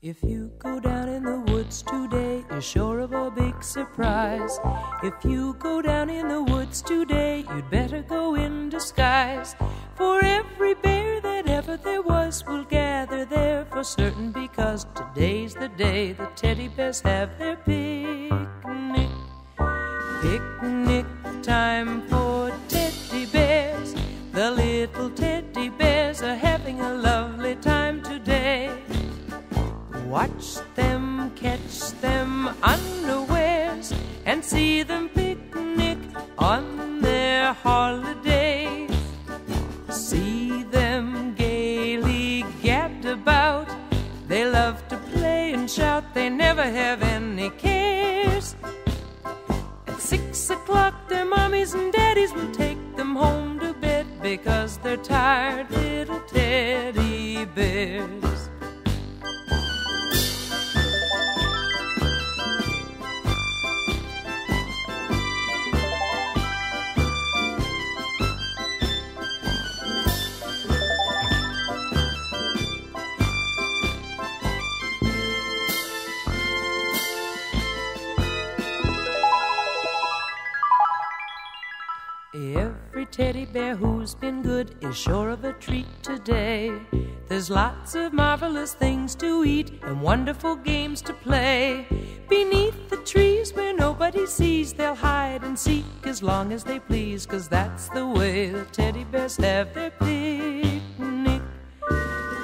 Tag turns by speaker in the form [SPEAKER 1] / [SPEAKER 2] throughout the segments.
[SPEAKER 1] If you go down in the woods today, you're sure of a big surprise. If you go down in the woods today, you'd better go in disguise. For every bear that ever there was will gather there for certain because today's the day the teddy bears have their picnic. Watch them catch them unawares and see them picnic on their holiday. See them gaily gad about. They love to play and shout, they never have any cares. At six o'clock, their mommies and daddies will take them home to bed because they're tired little teddy bears. Every teddy bear who's been good is sure of a treat today. There's lots of marvelous things to eat and wonderful games to play. Beneath the trees where nobody sees, they'll hide and seek as long as they please, cause that's the way the teddy bears have their picnic.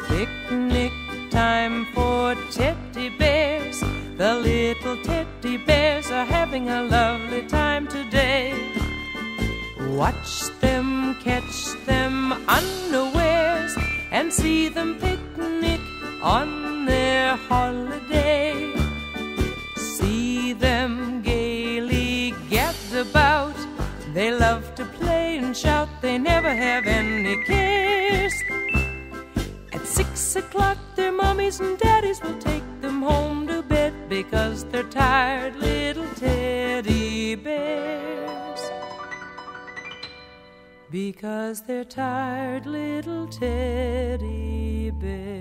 [SPEAKER 1] Picnic time for teddy bears. The little teddy bears are having a lovely time today. Watch them catch them unawares and see them picnic on their holiday. See them gaily gad about. They love to play and shout, they never have any cares. At six o'clock, their mommies and daddies will take them home to bed because they're tired because they're tired little teddy bears.